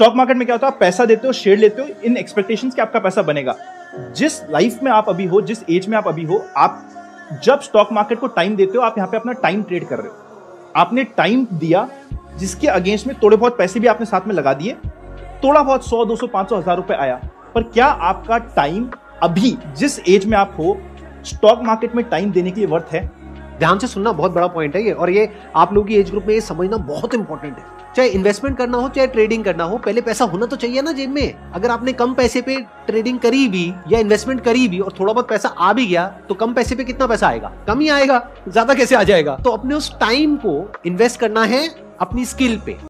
Stock market में क्या होता है? आप पैसा देते हो शेयर लेते हो, इन एक्सपेक्टेशंस कि आपका पैसा बनेगा। जिस लाइफ में आप अभी हो, जिस एज में आप अभी हो, आप जब स्टॉक मार्केट को टाइम देते हो, आप यहाँ पे अपना टाइम ट्रेड कर रहे हो। आपने टाइम दिया, जिसके अगेंस्ट में थोड़े बहुत पैसे भी आपने साथ में लगा दिए, थोड़ा बहुत सौ, दो सौ, पाँच सौ, हज़ार रुपए आया। पर क्या आपका टाइम अभी, जिस एज में आप हो स्टॉक मार्केट में टाइम देने के लिए वर्थ है? ध्यान से सुनना बहुत बड़ा पॉइंट है ये। और ये आप लोगों की एज ग्रुप में ये समझना बहुत इंपॉर्टेंट है। चाहे इन्वेस्टमेंट करना हो, चाहे ट्रेडिंग करना हो, पहले पैसा होना तो चाहिए ना जेब में। अगर आपने कम पैसे पे ट्रेडिंग करी भी या इन्वेस्टमेंट करी भी और थोड़ा बहुत पैसा आ भी गया तो कम पैसे पे कितना पैसा आएगा? कम ही आएगा। ज़्यादा कैसे आ जाएगा? तो अपने उस टाइम को इन्वेस्ट करना है अपनी स्किल पे।